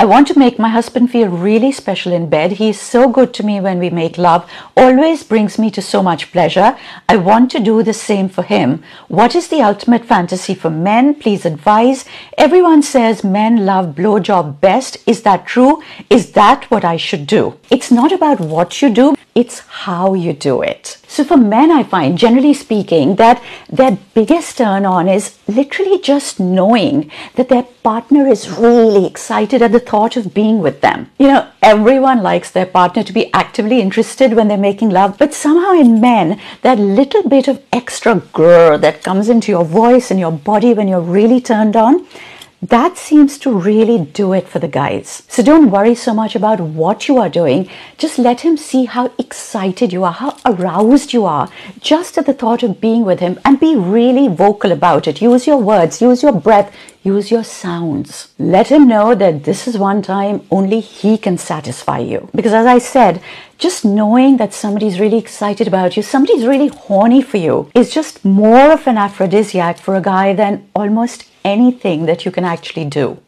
I want to make my husband feel really special in bed. He is so good to me when we make love, always brings me to so much pleasure. I want to do the same for him. What is the ultimate fantasy for men? Please advise. Everyone says men love blowjob best. Is that true? Is that what I should do? It's not about what you do, it's how you do it. So for men, I find, generally speaking, that their biggest turn on is literally just knowing that their partner is really excited at the thought of being with them. You know, everyone likes their partner to be actively interested when they're making love, but somehow in men, that little bit of extra grr that comes into your voice and your body when you're really turned on, that seems to really do it for the guys. So don't worry so much about what you are doing. Just let him see how excited you are, how aroused you are just at the thought of being with him and be really vocal about it. Use your words, use your breath, use your sounds. Let him know that this is one time only he can satisfy you. Because as I said, just knowing that somebody's really excited about you, somebody's really horny for you, is just more of an aphrodisiac for a guy than almost anything that you can actually do.